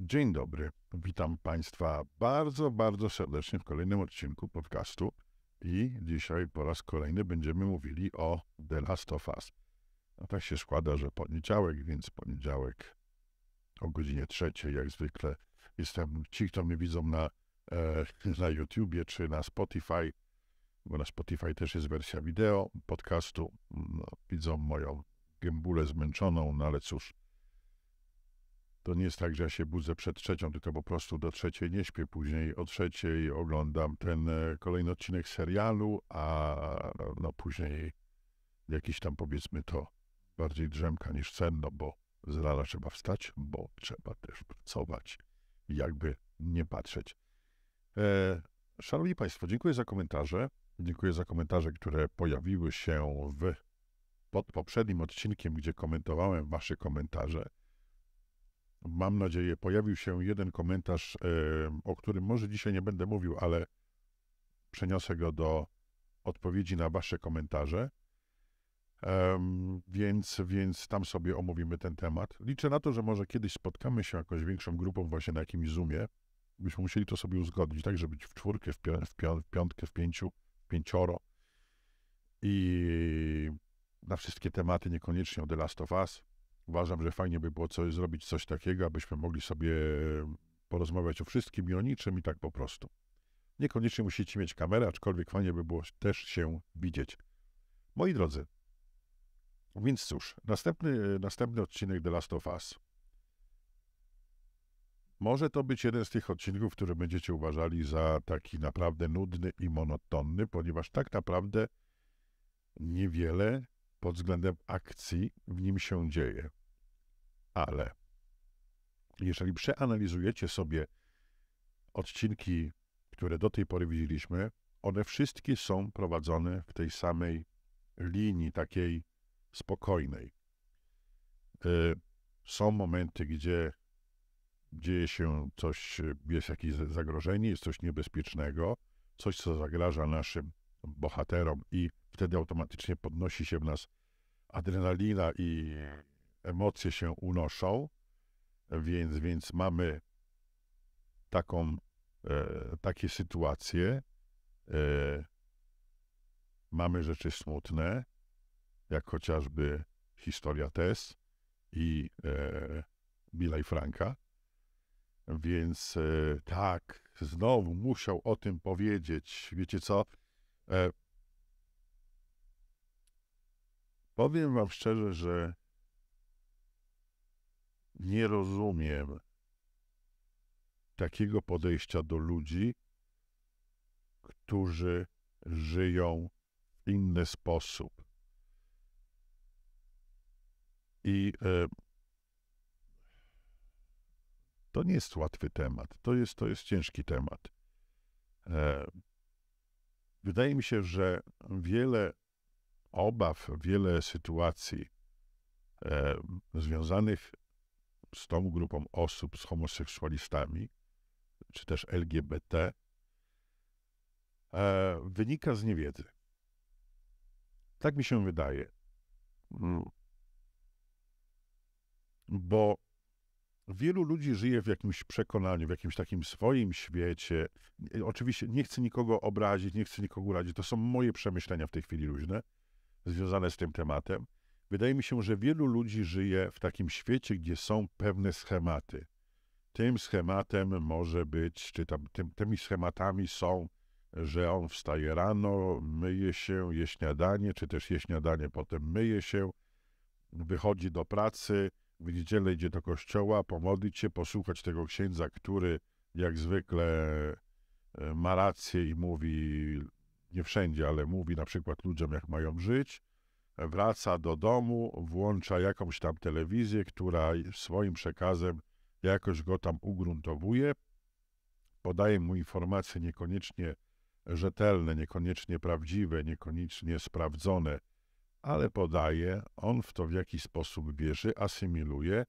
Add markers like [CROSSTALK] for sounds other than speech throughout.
Dzień dobry. Witam Państwa bardzo, bardzo serdecznie w kolejnym odcinku podcastu. I dzisiaj po raz kolejny będziemy mówili o The Last of Us. No tak się składa, że poniedziałek, więc poniedziałek o godzinie trzeciej, jak zwykle, jestem. Ci, kto mnie widzą na, e, na YouTubie czy na Spotify, bo na Spotify też jest wersja wideo podcastu, no, widzą moją gębulę zmęczoną, no ale cóż, to nie jest tak, że ja się budzę przed trzecią, tylko po prostu do trzeciej nie śpię. Później o trzeciej oglądam ten e, kolejny odcinek serialu, a no później jakiś tam powiedzmy to bardziej drzemka niż sen, no bo z rana trzeba wstać, bo trzeba też pracować. Jakby nie patrzeć. E, szanowni Państwo, dziękuję za komentarze. Dziękuję za komentarze, które pojawiły się w, pod poprzednim odcinkiem, gdzie komentowałem Wasze komentarze. Mam nadzieję, pojawił się jeden komentarz, e, o którym może dzisiaj nie będę mówił, ale przeniosę go do odpowiedzi na Wasze komentarze. Więc, więc tam sobie omówimy ten temat. Liczę na to, że może kiedyś spotkamy się jakąś większą grupą właśnie na jakimś Zoomie. Byśmy musieli to sobie uzgodnić, tak, żeby być w czwórkę, w, w, w piątkę, w pięciu, w pięcioro. I na wszystkie tematy, niekoniecznie o The Last of Us. Uważam, że fajnie by było coś, zrobić coś takiego, abyśmy mogli sobie porozmawiać o wszystkim i o niczym i tak po prostu. Niekoniecznie musicie mieć kamerę, aczkolwiek fajnie by było też się widzieć. Moi drodzy, więc cóż, następny, następny odcinek The Last of Us. Może to być jeden z tych odcinków, które będziecie uważali za taki naprawdę nudny i monotonny, ponieważ tak naprawdę niewiele pod względem akcji w nim się dzieje. Ale jeżeli przeanalizujecie sobie odcinki, które do tej pory widzieliśmy, one wszystkie są prowadzone w tej samej linii, takiej spokojnej. Y, są momenty, gdzie dzieje się coś, jest jakieś zagrożenie, jest coś niebezpiecznego, coś, co zagraża naszym bohaterom i wtedy automatycznie podnosi się w nas adrenalina i emocje się unoszą, więc, więc mamy taką, e, takie sytuacje, e, mamy rzeczy smutne, jak chociażby historia Tess i e, Billa i Franka. Więc e, tak, znowu musiał o tym powiedzieć. Wiecie co? E, powiem wam szczerze, że nie rozumiem takiego podejścia do ludzi, którzy żyją w inny sposób. I e, to nie jest łatwy temat. To jest, to jest ciężki temat. E, wydaje mi się, że wiele obaw, wiele sytuacji e, związanych z tą grupą osób, z homoseksualistami, czy też LGBT, e, wynika z niewiedzy. Tak mi się wydaje. Mm. Bo wielu ludzi żyje w jakimś przekonaniu, w jakimś takim swoim świecie. Oczywiście nie chcę nikogo obrazić, nie chcę nikogo urazić. To są moje przemyślenia w tej chwili luźne, związane z tym tematem. Wydaje mi się, że wielu ludzi żyje w takim świecie, gdzie są pewne schematy. Tym schematem może być, czy tam, tym, tymi schematami są, że on wstaje rano, myje się, je śniadanie, czy też je śniadanie, potem myje się, wychodzi do pracy, w niedzielę idzie do kościoła, pomodlić się, posłuchać tego księdza, który jak zwykle e, ma rację i mówi, nie wszędzie, ale mówi na przykład ludziom, jak mają żyć, wraca do domu, włącza jakąś tam telewizję, która swoim przekazem jakoś go tam ugruntowuje, podaje mu informacje niekoniecznie rzetelne, niekoniecznie prawdziwe, niekoniecznie sprawdzone, ale podaje, on w to w jakiś sposób wierzy, asymiluje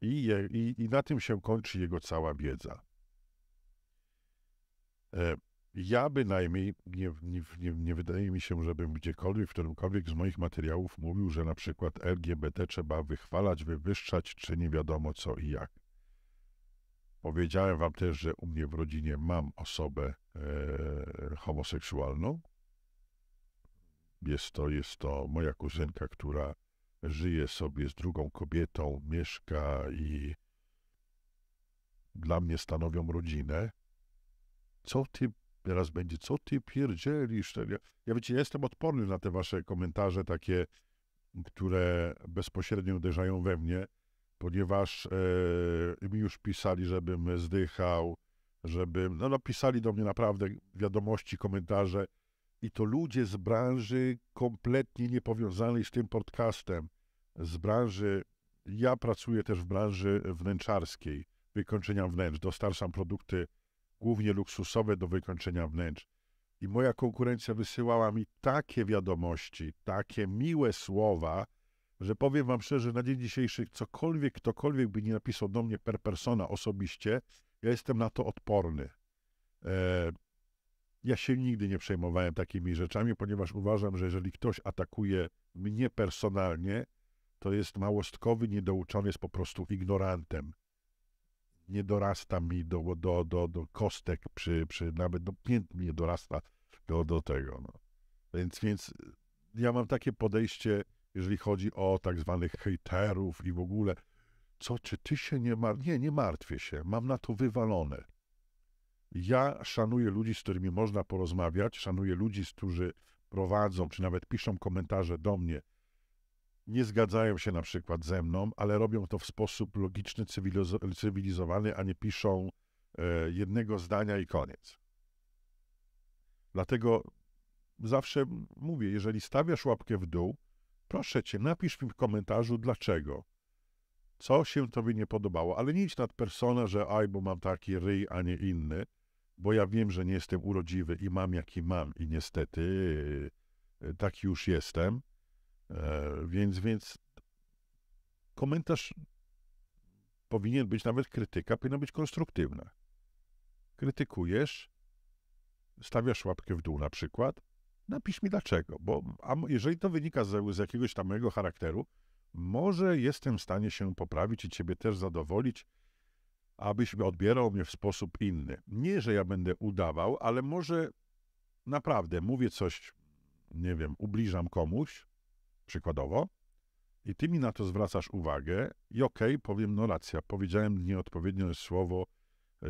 i, i, i na tym się kończy jego cała wiedza. E, ja bynajmniej nie, nie, nie, nie wydaje mi się, żebym gdziekolwiek, w którymkolwiek z moich materiałów mówił, że na przykład LGBT trzeba wychwalać, wywyższać, czy nie wiadomo co i jak. Powiedziałem wam też, że u mnie w rodzinie mam osobę e, homoseksualną. Jest to, jest to moja kuzynka, która żyje sobie z drugą kobietą, mieszka i dla mnie stanowią rodzinę. Co ty teraz będzie, co ty pierdzielisz? Ja, wiecie, ja jestem odporny na te wasze komentarze takie, które bezpośrednio uderzają we mnie, ponieważ e, mi już pisali, żebym zdychał, żebym, no napisali do mnie naprawdę wiadomości, komentarze i to ludzie z branży kompletnie niepowiązanej z tym podcastem, z branży, ja pracuję też w branży wnętrzarskiej, wykończenia wnętrz, dostarczam produkty głównie luksusowe do wykończenia wnętrz. I moja konkurencja wysyłała mi takie wiadomości, takie miłe słowa, że powiem wam szczerze, na dzień dzisiejszy cokolwiek, ktokolwiek by nie napisał do mnie per persona osobiście, ja jestem na to odporny. E, ja się nigdy nie przejmowałem takimi rzeczami, ponieważ uważam, że jeżeli ktoś atakuje mnie personalnie, to jest małostkowy, niedouczony, jest po prostu ignorantem. Nie dorasta mi do, do, do, do kostek, przy, przy, nawet do pięt nie dorasta do, do tego. No. Więc, więc ja mam takie podejście, jeżeli chodzi o tak zwanych hejterów i w ogóle, co, czy ty się nie martwisz? Nie, nie martwię się, mam na to wywalone. Ja szanuję ludzi, z którymi można porozmawiać, szanuję ludzi, którzy prowadzą, czy nawet piszą komentarze do mnie, nie zgadzają się na przykład ze mną, ale robią to w sposób logiczny, cywilizowany, a nie piszą e, jednego zdania i koniec. Dlatego zawsze mówię, jeżeli stawiasz łapkę w dół, proszę cię, napisz mi w komentarzu dlaczego. Co się tobie nie podobało, ale nie idź nad persona, że aj, bo mam taki ryj, a nie inny, bo ja wiem, że nie jestem urodziwy i mam jaki mam i niestety e, taki już jestem. E, więc, więc komentarz powinien być, nawet krytyka powinna być konstruktywna. Krytykujesz, stawiasz łapkę w dół na przykład, napisz mi dlaczego, bo a jeżeli to wynika z, z jakiegoś tam mojego charakteru, może jestem w stanie się poprawić i ciebie też zadowolić, abyś odbierał mnie w sposób inny. Nie, że ja będę udawał, ale może naprawdę mówię coś, nie wiem, ubliżam komuś, przykładowo, i ty mi na to zwracasz uwagę i okej, okay, powiem, no racja, powiedziałem nieodpowiednie słowo,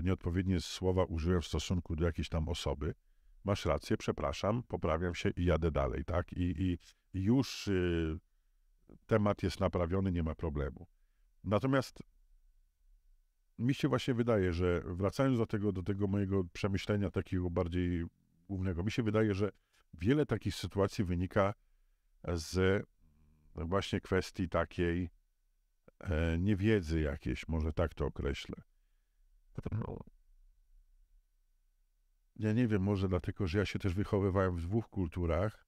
nieodpowiednie słowa użyłem w stosunku do jakiejś tam osoby, masz rację, przepraszam, poprawiam się i jadę dalej, tak? I, i, i już y, temat jest naprawiony, nie ma problemu. Natomiast mi się właśnie wydaje, że wracając do tego, do tego mojego przemyślenia takiego bardziej głównego, mi się wydaje, że wiele takich sytuacji wynika z właśnie kwestii takiej e, niewiedzy jakiejś, może tak to określę. Ja nie wiem, może dlatego, że ja się też wychowywałem w dwóch kulturach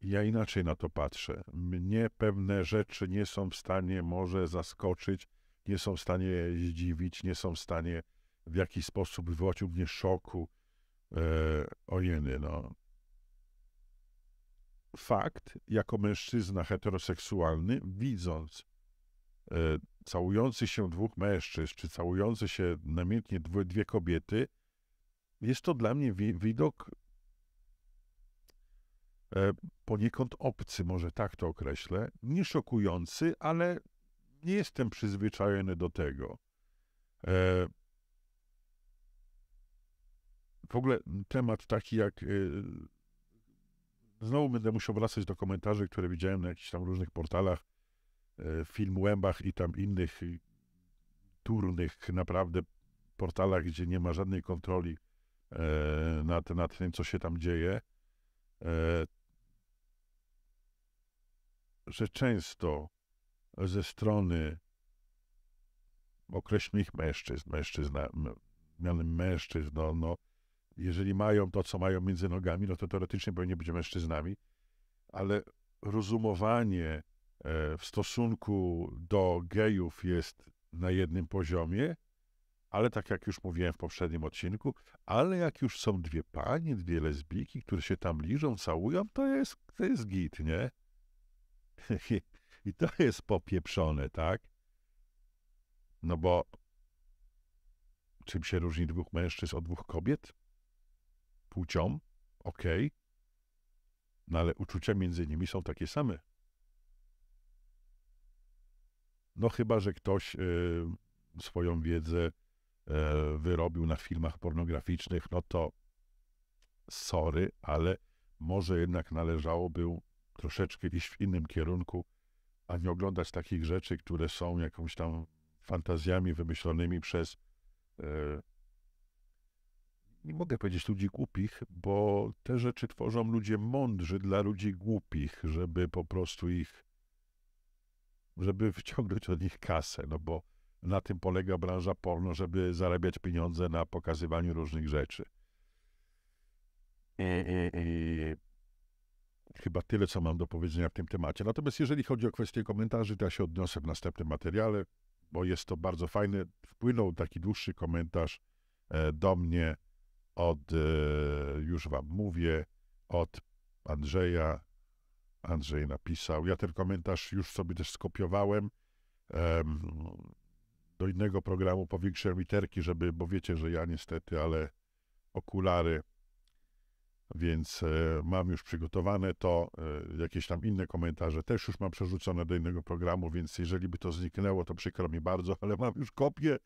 i ja inaczej na to patrzę. Mnie pewne rzeczy nie są w stanie może zaskoczyć, nie są w stanie zdziwić, nie są w stanie w jakiś sposób wywołać u mnie szoku. E, ojeny, no fakt, jako mężczyzna heteroseksualny, widząc e, całujący się dwóch mężczyzn, czy całujące się namiętnie dwie, dwie kobiety, jest to dla mnie wi widok e, poniekąd obcy, może tak to określę, nie szokujący, ale nie jestem przyzwyczajony do tego. E, w ogóle temat taki jak e, Znowu będę musiał wracać do komentarzy, które widziałem na jakichś tam różnych portalach, e, film Łębach i tam innych turnych naprawdę portalach, gdzie nie ma żadnej kontroli e, nad, nad tym, co się tam dzieje, e, że często ze strony określonych mężczyzn, mężczyzna, mianem mężczyzn, no, no jeżeli mają to, co mają między nogami, no to teoretycznie powinni być mężczyznami, ale rozumowanie e, w stosunku do gejów jest na jednym poziomie, ale tak jak już mówiłem w poprzednim odcinku, ale jak już są dwie panie, dwie lesbijki, które się tam liżą, całują, to jest, to jest git, nie? [LAUGHS] I to jest popieprzone, tak? No bo Czym się różni dwóch mężczyzn od dwóch kobiet? Płcią? Okej. Okay. No ale uczucia między nimi są takie same. No chyba, że ktoś y, swoją wiedzę y, wyrobił na filmach pornograficznych, no to sorry, ale może jednak należałoby troszeczkę iść w innym kierunku, a nie oglądać takich rzeczy, które są jakąś tam fantazjami wymyślonymi przez y, nie mogę powiedzieć ludzi głupich, bo te rzeczy tworzą ludzie mądrzy dla ludzi głupich, żeby po prostu ich żeby wyciągnąć od nich kasę, no bo na tym polega branża porno, żeby zarabiać pieniądze na pokazywaniu różnych rzeczy. I, i, i chyba tyle, co mam do powiedzenia w tym temacie. Natomiast jeżeli chodzi o kwestię komentarzy, to ja się odniosę w następnym materiale, bo jest to bardzo fajne. Wpłynął taki dłuższy komentarz e, do mnie od, e, już wam mówię, od Andrzeja Andrzej napisał. Ja ten komentarz już sobie też skopiowałem do innego programu, powiększyłem literki, żeby, bo wiecie, że ja niestety, ale okulary, więc e, mam już przygotowane to, e, jakieś tam inne komentarze też już mam przerzucone do innego programu, więc jeżeli by to zniknęło, to przykro mi bardzo, ale mam już kopię,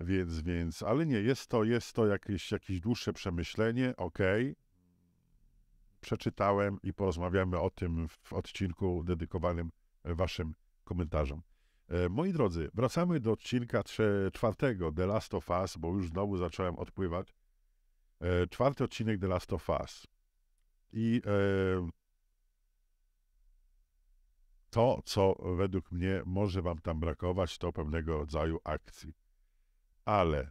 więc, więc, ale nie, jest to, jest to jakieś, jakieś dłuższe przemyślenie, ok, przeczytałem i porozmawiamy o tym w odcinku dedykowanym Waszym komentarzom. E, moi drodzy, wracamy do odcinka czwartego The Last of Us, bo już znowu zacząłem odpływać. E, czwarty odcinek The Last of Us. I e, to, co według mnie może Wam tam brakować, to pewnego rodzaju akcji. Ale,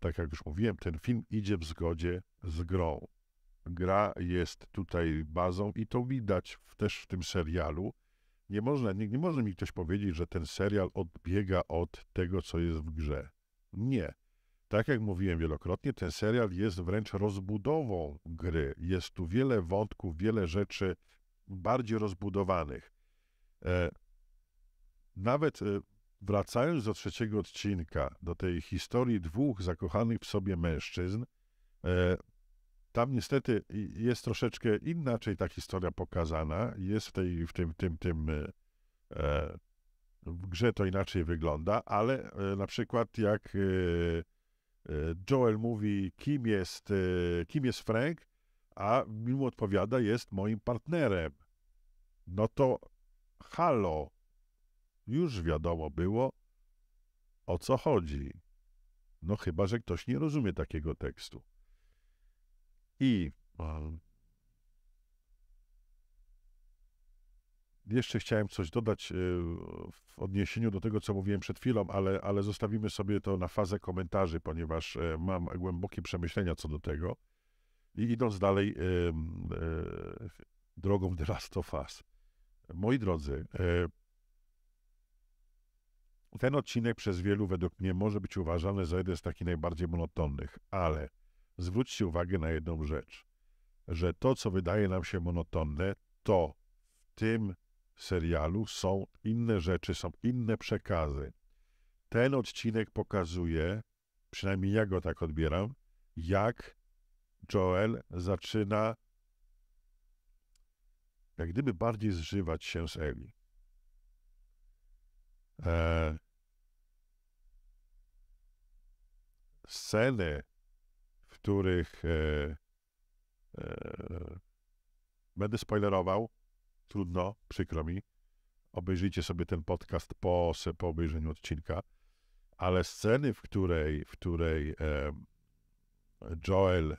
tak jak już mówiłem, ten film idzie w zgodzie z grą gra jest tutaj bazą i to widać w, też w tym serialu. Nie można, nie, nie może mi ktoś powiedzieć, że ten serial odbiega od tego, co jest w grze. Nie. Tak jak mówiłem wielokrotnie, ten serial jest wręcz rozbudową gry. Jest tu wiele wątków, wiele rzeczy bardziej rozbudowanych. E, nawet e, wracając do trzeciego odcinka, do tej historii dwóch zakochanych w sobie mężczyzn, e, tam niestety jest troszeczkę inaczej ta historia pokazana. Jest w, tej, w tym, tym, tym e, e w grze to inaczej wygląda, ale e, na przykład jak e, e Joel mówi, kim jest, kim jest Frank, a mimo odpowiada, jest moim partnerem. No to halo, już wiadomo było, o co chodzi. No chyba, że ktoś nie rozumie takiego tekstu. I jeszcze chciałem coś dodać e, w odniesieniu do tego, co mówiłem przed chwilą, ale, ale zostawimy sobie to na fazę komentarzy, ponieważ e, mam głębokie przemyślenia co do tego. I idąc dalej e, drogą The Last of Us. Moi drodzy, ten odcinek przez wielu według mnie może być uważany za jeden z takich najbardziej monotonnych, ale zwróćcie uwagę na jedną rzecz, że to, co wydaje nam się monotonne, to w tym serialu są inne rzeczy, są inne przekazy. Ten odcinek pokazuje, przynajmniej ja go tak odbieram, jak Joel zaczyna jak gdyby bardziej zżywać się z Eli. E, sceny których e, e, będę spoilerował. Trudno, przykro mi. Obejrzyjcie sobie ten podcast po, po obejrzeniu odcinka. Ale sceny, w której, w której e, Joel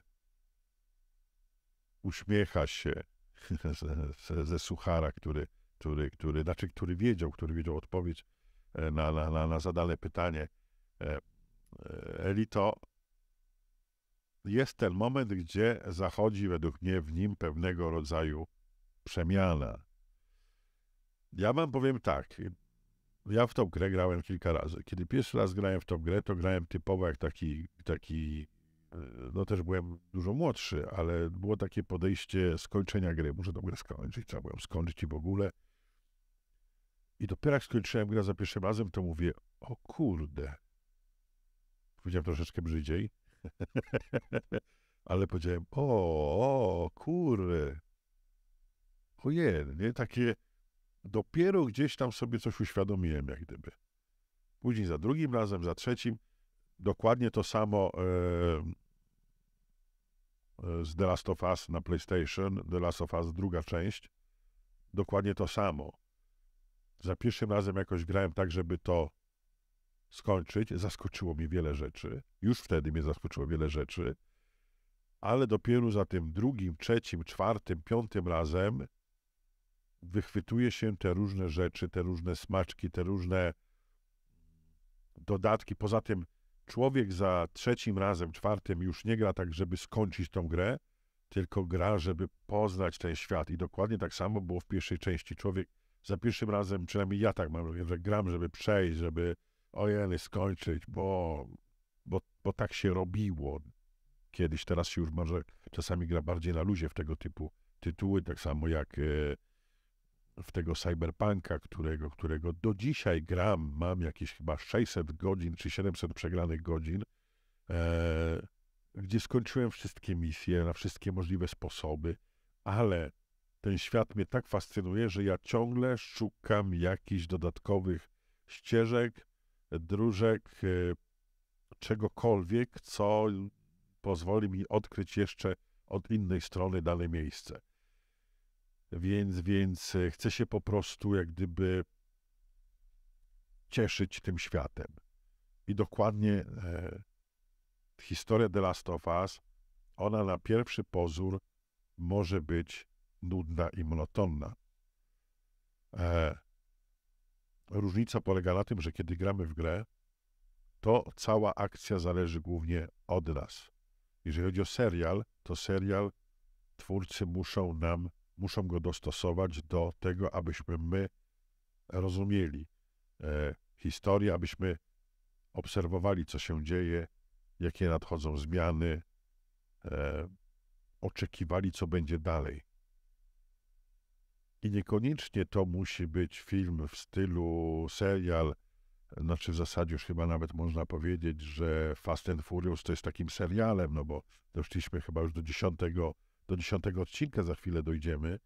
uśmiecha się [LAUGHS] ze, ze suchara, który, który, który, znaczy, który wiedział, który wiedział odpowiedź e, na, na, na zadane pytanie. E, e, Eli to jest ten moment, gdzie zachodzi według mnie w nim pewnego rodzaju przemiana. Ja wam powiem tak. Ja w tą grę grałem kilka razy. Kiedy pierwszy raz grałem w tą grę, to grałem typowo jak taki, taki e, no też byłem dużo młodszy, ale było takie podejście skończenia gry. Muszę tą grę skończyć, trzeba było ją skończyć i w ogóle. I dopiero jak skończyłem grę za pierwszym razem, to mówię, o kurde, powiedziałem troszeczkę brzydziej, [LAUGHS] ale powiedziałem, o, o, kurry. Ojej, nie? Takie dopiero gdzieś tam sobie coś uświadomiłem, jak gdyby. Później za drugim razem, za trzecim, dokładnie to samo e, z The Last of Us na PlayStation, The Last of Us druga część, dokładnie to samo. Za pierwszym razem jakoś grałem tak, żeby to skończyć. Zaskoczyło mnie wiele rzeczy. Już wtedy mnie zaskoczyło wiele rzeczy. Ale dopiero za tym drugim, trzecim, czwartym, piątym razem wychwytuje się te różne rzeczy, te różne smaczki, te różne dodatki. Poza tym człowiek za trzecim razem, czwartym już nie gra tak, żeby skończyć tą grę, tylko gra, żeby poznać ten świat. I dokładnie tak samo było w pierwszej części. Człowiek za pierwszym razem, przynajmniej ja tak mam, że gram, żeby przejść, żeby ojej, skończyć, bo, bo, bo tak się robiło kiedyś. Teraz się już może czasami gra bardziej na luzie w tego typu tytuły, tak samo jak e, w tego cyberpunka, którego, którego do dzisiaj gram, mam jakieś chyba 600 godzin czy 700 przegranych godzin, e, gdzie skończyłem wszystkie misje na wszystkie możliwe sposoby, ale ten świat mnie tak fascynuje, że ja ciągle szukam jakichś dodatkowych ścieżek, dróżek, e, czegokolwiek, co pozwoli mi odkryć jeszcze od innej strony dane miejsce. Więc, więc e, chcę się po prostu jak gdyby cieszyć tym światem. I dokładnie e, historia The Last of Us, ona na pierwszy pozór może być nudna i monotonna. E, różnica polega na tym, że kiedy gramy w grę, to cała akcja zależy głównie od nas. Jeżeli chodzi o serial, to serial twórcy muszą nam muszą go dostosować do tego, abyśmy my rozumieli e, historię, abyśmy obserwowali, co się dzieje, jakie nadchodzą zmiany, e, oczekiwali, co będzie dalej. I niekoniecznie to musi być film w stylu serial, znaczy w zasadzie już chyba nawet można powiedzieć, że Fast and Furious to jest takim serialem, no bo doszliśmy chyba już do dziesiątego do dziesiątego odcinka za chwilę dojdziemy.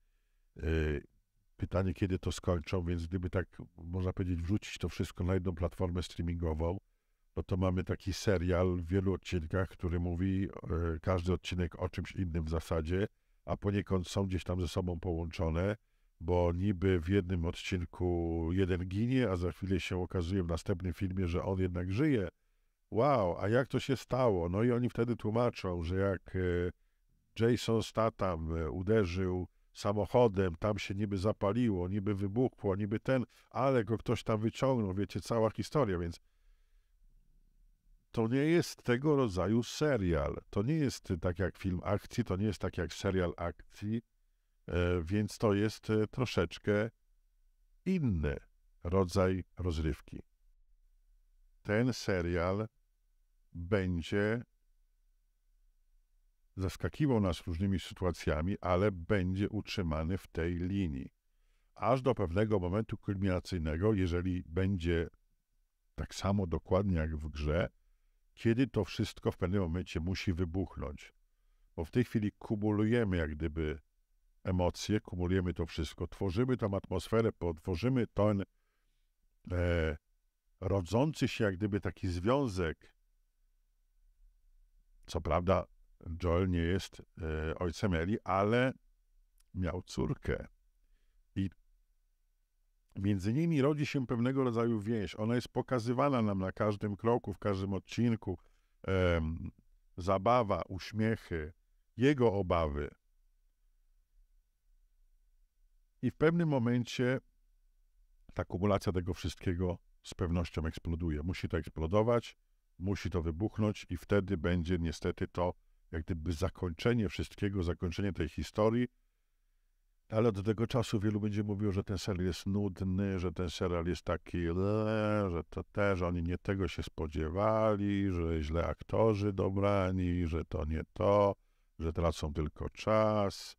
E, pytanie, kiedy to skończą, więc gdyby tak, można powiedzieć, wrzucić to wszystko na jedną platformę streamingową, no to mamy taki serial w wielu odcinkach, który mówi e, każdy odcinek o czymś innym w zasadzie, a poniekąd są gdzieś tam ze sobą połączone, bo niby w jednym odcinku jeden ginie, a za chwilę się okazuje w następnym filmie, że on jednak żyje. Wow, a jak to się stało? No i oni wtedy tłumaczą, że jak e, Jason Statham e, uderzył samochodem, tam się niby zapaliło, niby wybuchło, niby ten, ale go ktoś tam wyciągnął, wiecie, cała historia, więc to nie jest tego rodzaju serial. To nie jest tak jak film akcji, to nie jest tak jak serial akcji, więc to jest e, troszeczkę inny rodzaj rozrywki. Ten serial będzie zaskakiwał nas różnymi sytuacjami, ale będzie utrzymany w tej linii. Aż do pewnego momentu kulminacyjnego, jeżeli będzie tak samo dokładnie jak w grze, kiedy to wszystko w pewnym momencie musi wybuchnąć. Bo w tej chwili kumulujemy jak gdyby emocje, kumulujemy to wszystko, tworzymy tą atmosferę, tworzymy ten e, rodzący się jak gdyby taki związek, co prawda Joel nie jest e, ojcem Eli, ale miał córkę. I między nimi rodzi się pewnego rodzaju więź. Ona jest pokazywana nam na każdym kroku, w każdym odcinku. E, zabawa, uśmiechy, jego obawy. I w pewnym momencie ta kumulacja tego wszystkiego z pewnością eksploduje. Musi to eksplodować, musi to wybuchnąć, i wtedy będzie niestety to jak gdyby zakończenie wszystkiego, zakończenie tej historii, ale do tego czasu wielu będzie mówiło, że ten serial jest nudny, że ten serial jest taki, że to też oni nie tego się spodziewali, że źle aktorzy dobrani, że to nie to, że tracą tylko czas,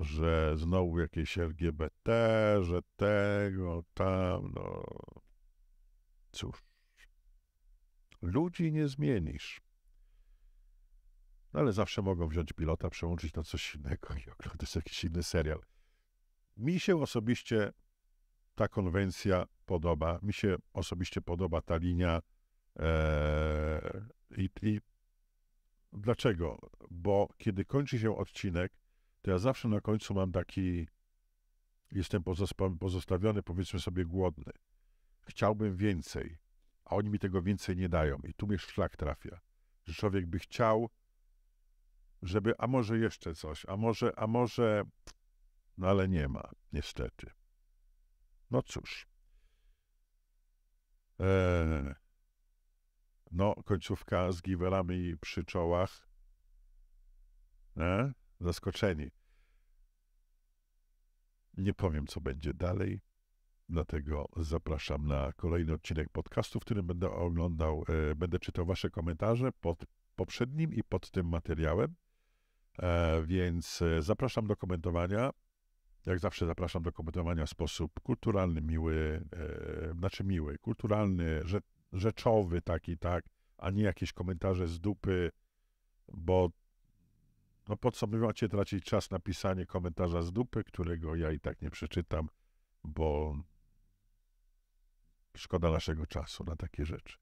że znowu jakieś LGBT, że tego, tam, no cóż. Ludzi nie zmienisz. No ale zawsze mogą wziąć pilota, przełączyć na coś innego i oglądać jakiś inny serial. Mi się osobiście ta konwencja podoba. Mi się osobiście podoba ta linia. E, i, I dlaczego? Bo kiedy kończy się odcinek, to ja zawsze na końcu mam taki. Jestem pozostawiony, powiedzmy sobie, głodny. Chciałbym więcej, a oni mi tego więcej nie dają. I tu mnie szlak trafia. Że człowiek by chciał, żeby, a może jeszcze coś, a może, a może, no ale nie ma, niestety. No cóż. Eee, no, końcówka z giwerami przy czołach. E? Zaskoczeni. Nie powiem, co będzie dalej, dlatego zapraszam na kolejny odcinek podcastu, w którym będę oglądał, e, będę czytał Wasze komentarze pod poprzednim i pod tym materiałem. E, więc e, zapraszam do komentowania. Jak zawsze zapraszam do komentowania w sposób kulturalny, miły, e, znaczy miły, kulturalny, rzeczowy taki, tak, a nie jakieś komentarze z dupy, bo no po co wy macie tracić czas na pisanie komentarza z dupy, którego ja i tak nie przeczytam, bo szkoda naszego czasu na takie rzeczy.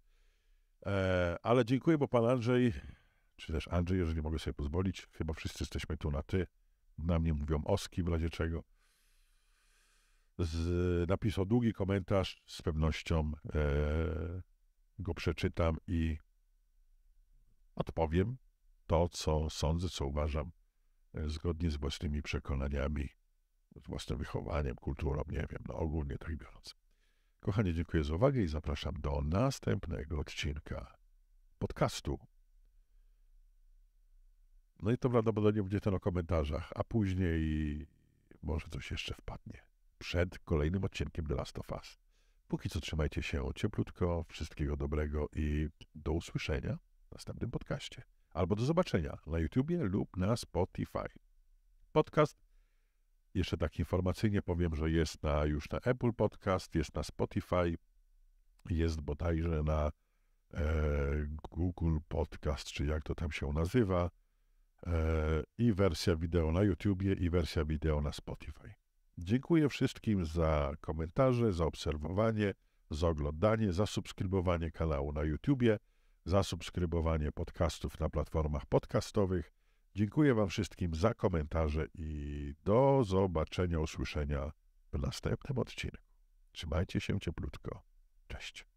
E, ale dziękuję, bo pan Andrzej, czy też Andrzej, jeżeli mogę sobie pozwolić, chyba wszyscy jesteśmy tu na ty, na mnie mówią oski w razie czego, z, napisał długi komentarz, z pewnością e, go przeczytam i odpowiem to, co sądzę, co uważam, e, zgodnie z własnymi przekonaniami, z własnym wychowaniem, kulturą, nie wiem, no ogólnie tak biorąc. Kochanie, dziękuję za uwagę i zapraszam do następnego odcinka podcastu. No i to prawdopodobnie będzie ten o komentarzach, a później może coś jeszcze wpadnie przed kolejnym odcinkiem The Last of Us. Póki co trzymajcie się cieplutko, wszystkiego dobrego i do usłyszenia w następnym podcaście. Albo do zobaczenia na YouTubie lub na Spotify. Podcast, jeszcze tak informacyjnie powiem, że jest na, już na Apple Podcast, jest na Spotify, jest bodajże na e, Google Podcast, czy jak to tam się nazywa, e, i wersja wideo na YouTubie, i wersja wideo na Spotify. Dziękuję wszystkim za komentarze, za obserwowanie, za oglądanie, za subskrybowanie kanału na YouTubie, za subskrybowanie podcastów na platformach podcastowych. Dziękuję Wam wszystkim za komentarze i do zobaczenia, usłyszenia w następnym odcinku. Trzymajcie się cieplutko. Cześć.